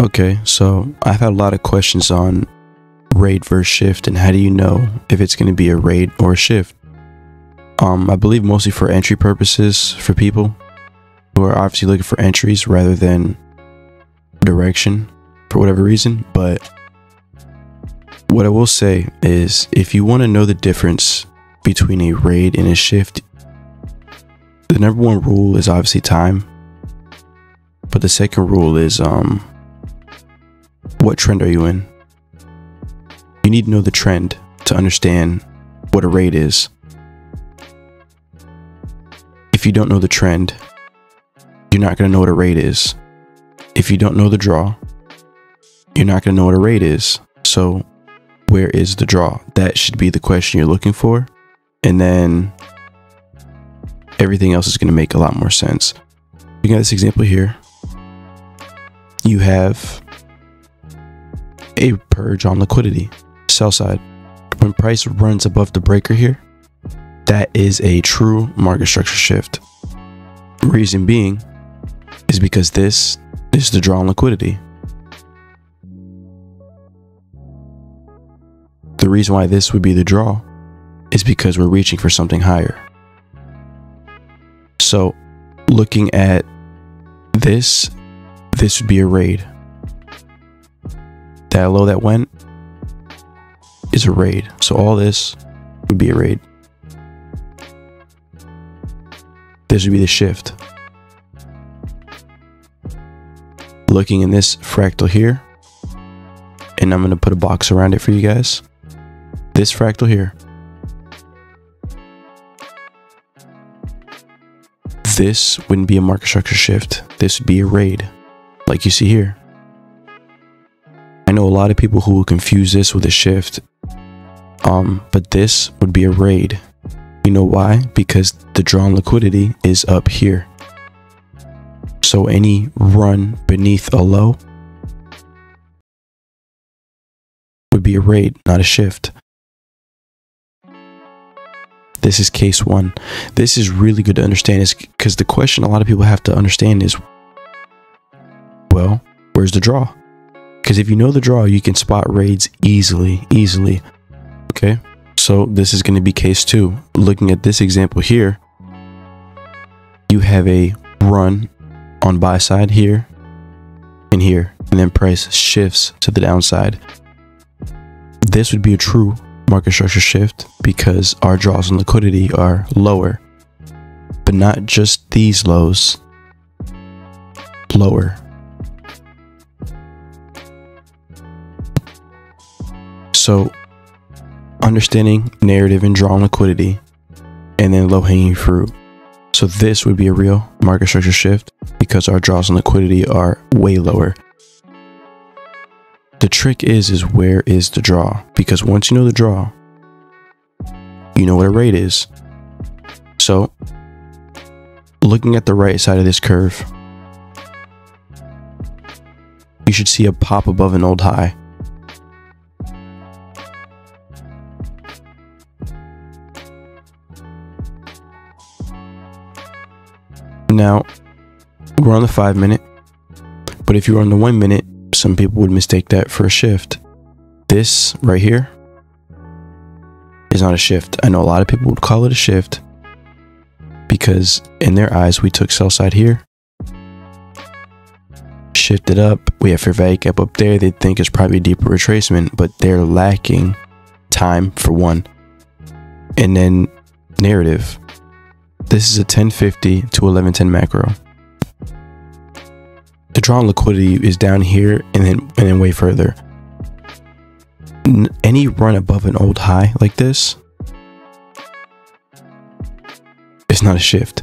Okay, so I've had a lot of questions on raid versus shift and how do you know if it's going to be a raid or a shift? Um, I believe mostly for entry purposes for people who are obviously looking for entries rather than direction for whatever reason. But what I will say is if you want to know the difference between a raid and a shift, the number one rule is obviously time. But the second rule is um what trend are you in? You need to know the trend to understand what a raid is. If you don't know the trend, you're not going to know what a raid is. If you don't know the draw, you're not going to know what a raid is. So, where is the draw? That should be the question you're looking for. And then everything else is going to make a lot more sense. You got this example here. You have a purge on liquidity, sell side. When price runs above the breaker here, that is a true market structure shift. Reason being is because this is the draw on liquidity. The reason why this would be the draw is because we're reaching for something higher. So, looking at this, this would be a raid that low that went is a raid. So all this would be a raid. This would be the shift. Looking in this fractal here, and I'm going to put a box around it for you guys. This fractal here. This wouldn't be a market structure shift. This would be a raid, like you see here. I know a lot of people who will confuse this with a shift. Um, but this would be a raid. You know why? Because the drawn liquidity is up here. So any run beneath a low would be a raid, not a shift. This is case one. This is really good to understand is because the question a lot of people have to understand is, well, where's the draw? Because if you know the draw, you can spot raids easily, easily. Okay, so this is going to be case two. Looking at this example here, you have a run on buy side here and here, and then price shifts to the downside. This would be a true market structure shift because our draws on liquidity are lower, but not just these lows, lower. So, understanding narrative and drawing liquidity, and then low hanging fruit. So, this would be a real market structure shift because our draws on liquidity are way lower. The trick is, is where is the draw? Because once you know the draw, you know what a raid is. So, looking at the right side of this curve, you should see a pop above an old high. We're on the five minute, but if you're on the one minute, some people would mistake that for a shift. This right here is not a shift. I know a lot of people would call it a shift because in their eyes, we took sell side here, shifted up. We have fair value gap up there. They think it's probably a deeper retracement, but they're lacking time for one. And then narrative. This is a 1050 to 1110 macro. The drawn liquidity is down here and then and then way further. N any run above an old high like this is not a shift.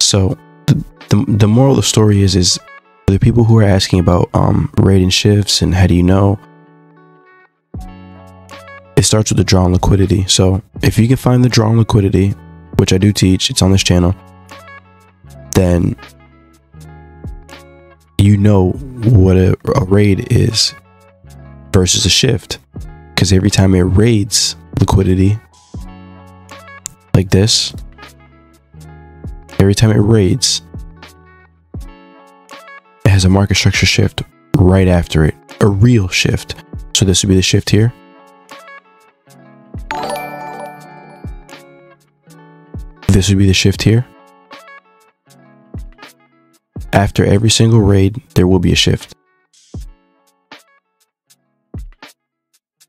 So the, the, the moral of the story is is the people who are asking about um rating shifts and how do you know it starts with the drawn liquidity. So if you can find the drawn liquidity which I do teach, it's on this channel, then you know what a, a raid is versus a shift. Because every time it raids liquidity, like this, every time it raids, it has a market structure shift right after it, a real shift. So this would be the shift here. This would be the shift here. After every single raid, there will be a shift.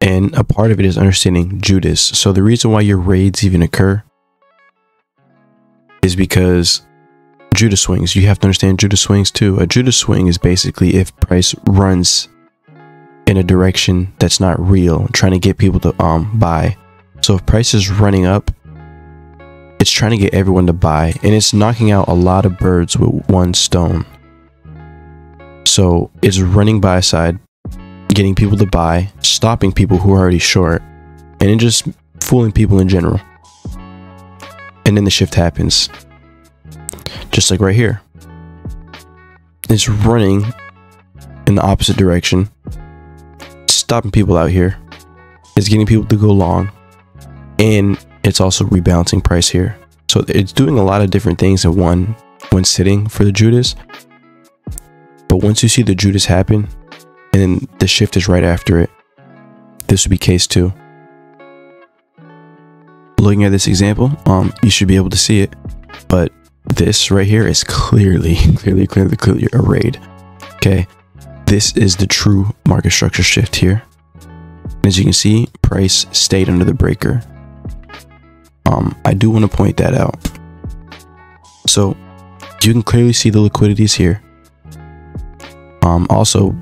And a part of it is understanding Judas. So the reason why your raids even occur is because Judas swings. You have to understand Judas swings too. A Judas swing is basically if price runs in a direction that's not real, trying to get people to um buy. So if price is running up, it's trying to get everyone to buy, and it's knocking out a lot of birds with one stone. So it's running buy side, getting people to buy, stopping people who are already short, and then just fooling people in general. And then the shift happens. Just like right here. It's running in the opposite direction, stopping people out here. It's getting people to go long, and it's also rebalancing price here. So it's doing a lot of different things in one when sitting for the Judas. But once you see the Judas happen, and then the shift is right after it, this would be case two. Looking at this example, um, you should be able to see it, but this right here is clearly, clearly, clearly, clearly a raid. Okay, this is the true market structure shift here. As you can see, price stayed under the breaker. Um, I do want to point that out. So you can clearly see the liquidities here. Um, also,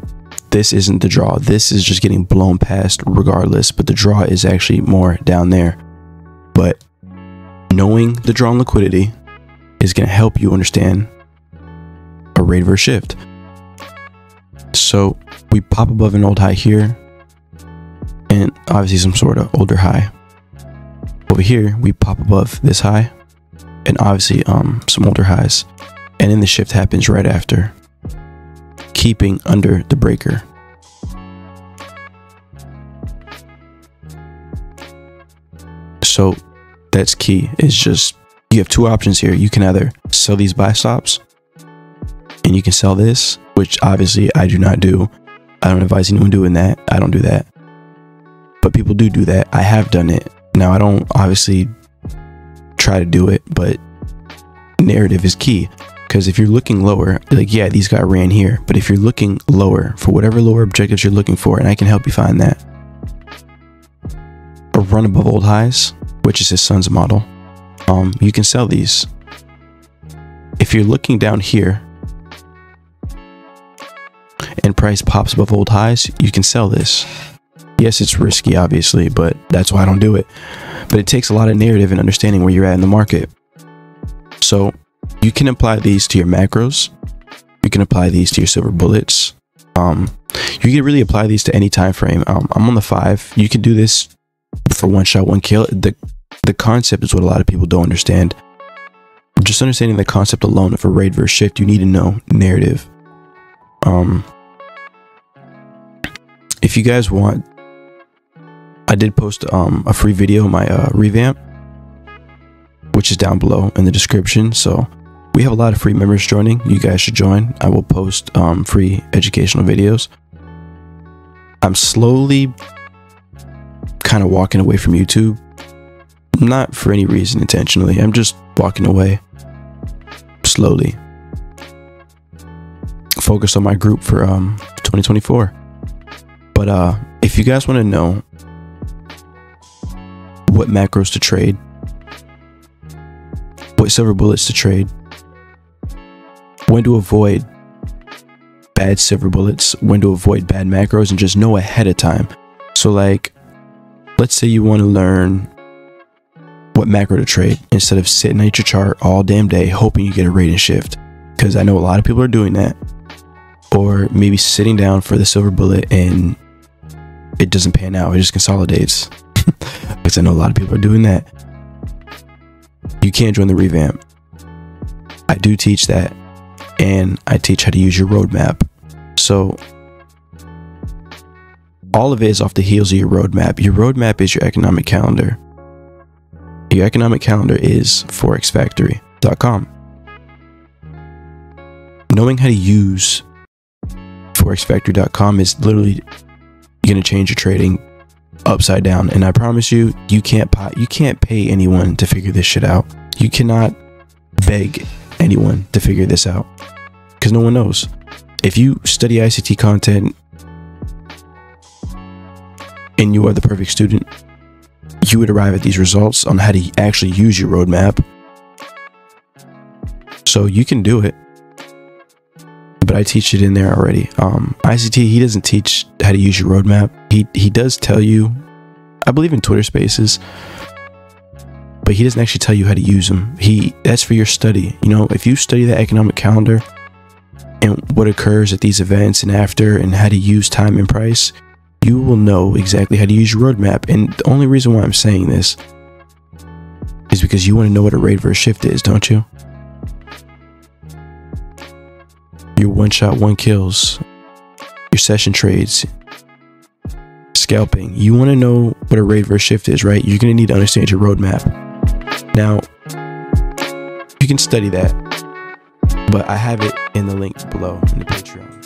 this isn't the draw. This is just getting blown past regardless, but the draw is actually more down there. But knowing the draw and liquidity is going to help you understand a raid versus shift. So we pop above an old high here and obviously some sort of older high. Over here, we pop above this high and obviously um, some older highs. And then the shift happens right after keeping under the breaker. So that's key. It's just you have two options here. You can either sell these buy stops and you can sell this, which obviously I do not do. I don't advise anyone doing that. I don't do that. But people do do that. I have done it. Now I don't obviously try to do it, but narrative is key. Because if you're looking lower, like, yeah, these guys ran here. But if you're looking lower for whatever lower objectives you're looking for, and I can help you find that, a run above old highs, which is his son's model, um, you can sell these. If you're looking down here and price pops above old highs, you can sell this. Yes, it's risky, obviously, but that's why I don't do it. But it takes a lot of narrative and understanding where you're at in the market. So you can apply these to your macros. You can apply these to your silver bullets. Um, you can really apply these to any time frame. Um, I'm on the five. You can do this for one shot, one kill. The the concept is what a lot of people don't understand. Just understanding the concept alone of a raid versus shift, you need to know narrative. Um, if you guys want, I did post um a free video, my uh, revamp, which is down below in the description. So we have a lot of free members joining. You guys should join. I will post um, free educational videos. I'm slowly kind of walking away from YouTube. Not for any reason intentionally. I'm just walking away slowly. Focus on my group for um 2024. But uh if you guys want to know what macros to trade, what silver bullets to trade, when to avoid bad silver bullets, when to avoid bad macros, and just know ahead of time. So, like, let's say you want to learn what macro to trade instead of sitting at your chart all damn day hoping you get a rating shift. Because I know a lot of people are doing that. Or maybe sitting down for the silver bullet and it doesn't pan out, it just consolidates. Because I know a lot of people are doing that. You can't join the revamp. I do teach that and I teach how to use your roadmap. So all of it is off the heels of your roadmap. Your roadmap is your economic calendar. Your economic calendar is forexfactory.com. Knowing how to use forexfactory.com is literally going to change your trading upside down. And I promise you, you can't pay, you can't pay anyone to figure this shit out. You cannot beg anyone to figure this out because no one knows. If you study ICT content and you are the perfect student, you would arrive at these results on how to actually use your roadmap. So you can do it. But I teach it in there already. Um, ICT, he doesn't teach how to use your roadmap. He he does tell you, I believe in Twitter Spaces, but he doesn't actually tell you how to use them. He that's for your study. You know, if you study the economic calendar and what occurs at these events and after, and how to use time and price, you will know exactly how to use your roadmap. And the only reason why I'm saying this is because you want to know what a raid versus shift is, don't you? Your one shot, one kills, your session trades, scalping. You want to know what a raid versus shift is, right? You're going to need to understand your roadmap. Now, you can study that, but I have it in the link below in the Patreon.